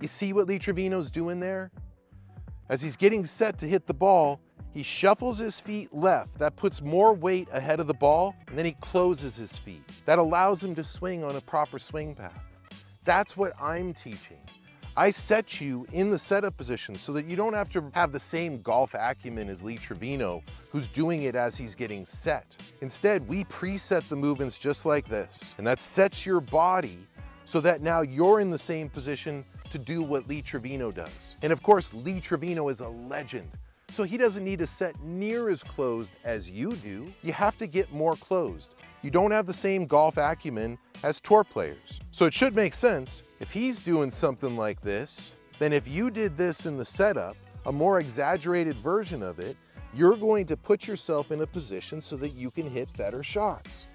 You see what Lee Trevino's doing there? As he's getting set to hit the ball, he shuffles his feet left. That puts more weight ahead of the ball, and then he closes his feet. That allows him to swing on a proper swing path. That's what I'm teaching. I set you in the setup position so that you don't have to have the same golf acumen as Lee Trevino, who's doing it as he's getting set. Instead, we preset the movements just like this, and that sets your body so that now you're in the same position to do what Lee Trevino does. And of course, Lee Trevino is a legend. So he doesn't need to set near as closed as you do. You have to get more closed. You don't have the same golf acumen as tour players. So it should make sense if he's doing something like this, then if you did this in the setup, a more exaggerated version of it, you're going to put yourself in a position so that you can hit better shots.